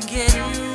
I'm getting